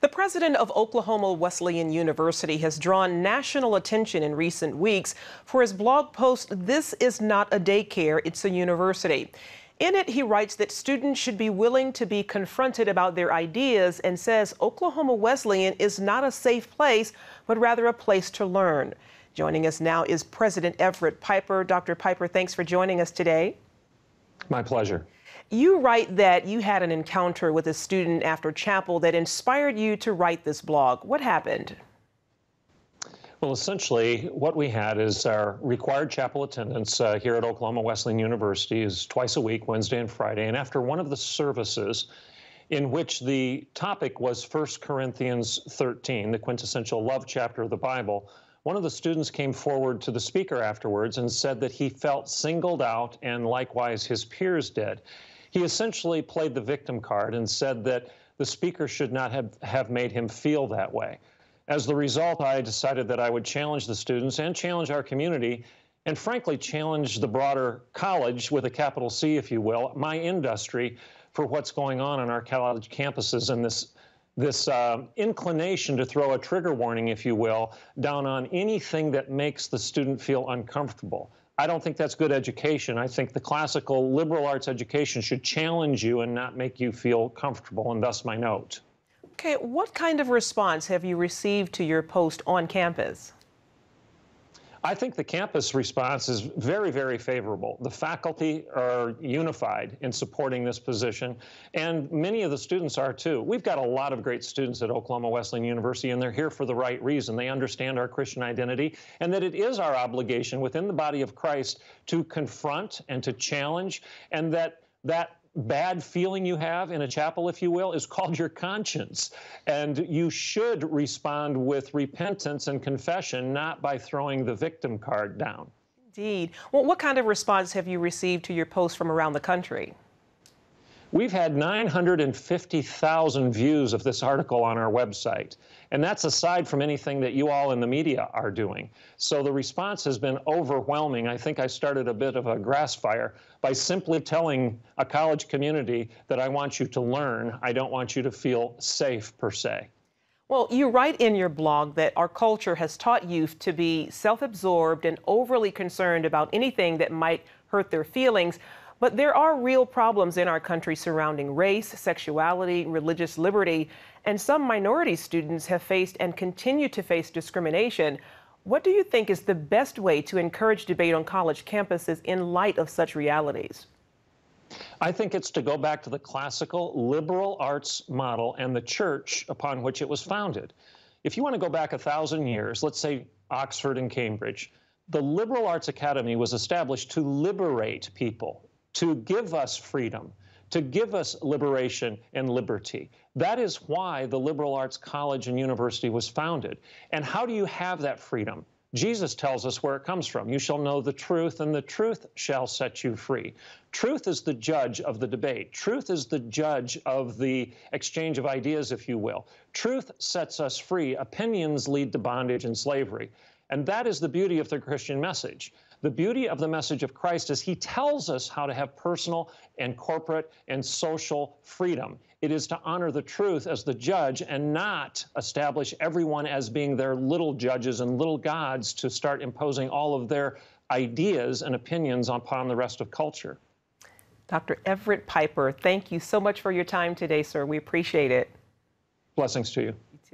The president of Oklahoma Wesleyan University has drawn national attention in recent weeks for his blog post, This is not a daycare, it's a university. In it, he writes that students should be willing to be confronted about their ideas and says Oklahoma Wesleyan is not a safe place, but rather a place to learn. Joining us now is President Everett Piper. Dr. Piper, thanks for joining us today. My pleasure. You write that you had an encounter with a student after chapel that inspired you to write this blog. What happened? Well, essentially, what we had is our required chapel attendance uh, here at Oklahoma Wesleyan University is twice a week, Wednesday and Friday. And after one of the services, in which the topic was 1 Corinthians 13, the quintessential love chapter of the Bible, one of the students came forward to the speaker afterwards and said that he felt singled out and likewise his peers did. He essentially played the victim card and said that the speaker should not have, have made him feel that way. As the result, I decided that I would challenge the students and challenge our community and frankly challenge the broader college with a capital C, if you will, my industry for what's going on on our college campuses and this this uh, inclination to throw a trigger warning, if you will, down on anything that makes the student feel uncomfortable. I don't think that's good education. I think the classical liberal arts education should challenge you and not make you feel comfortable, and thus my note. Okay, what kind of response have you received to your post on campus? I think the campus response is very, very favorable. The faculty are unified in supporting this position, and many of the students are too. We've got a lot of great students at Oklahoma Wesleyan University, and they're here for the right reason. They understand our Christian identity and that it is our obligation within the body of Christ to confront and to challenge, and that that bad feeling you have in a chapel, if you will, is called your conscience. And you should respond with repentance and confession, not by throwing the victim card down. Indeed. Well, what kind of response have you received to your post from around the country? We've had 950,000 views of this article on our website. And that's aside from anything that you all in the media are doing. So the response has been overwhelming. I think I started a bit of a grass fire by simply telling a college community that I want you to learn. I don't want you to feel safe, per se. Well, you write in your blog that our culture has taught youth to be self absorbed and overly concerned about anything that might hurt their feelings. But there are real problems in our country surrounding race, sexuality, religious liberty, and some minority students have faced and continue to face discrimination. What do you think is the best way to encourage debate on college campuses in light of such realities? I think it's to go back to the classical liberal arts model and the church upon which it was founded. If you want to go back a thousand years, let's say Oxford and Cambridge, the Liberal Arts Academy was established to liberate people to give us freedom, to give us liberation and liberty. That is why the Liberal Arts College and University was founded. And how do you have that freedom? Jesus tells us where it comes from. You shall know the truth, and the truth shall set you free. Truth is the judge of the debate. Truth is the judge of the exchange of ideas, if you will. Truth sets us free. Opinions lead to bondage and slavery. And that is the beauty of the Christian message. The beauty of the message of Christ is he tells us how to have personal and corporate and social freedom. It is to honor the truth as the judge and not establish everyone as being their little judges and little gods to start imposing all of their ideas and opinions upon the rest of culture. Dr. Everett Piper, thank you so much for your time today, sir. We appreciate it. Blessings to you.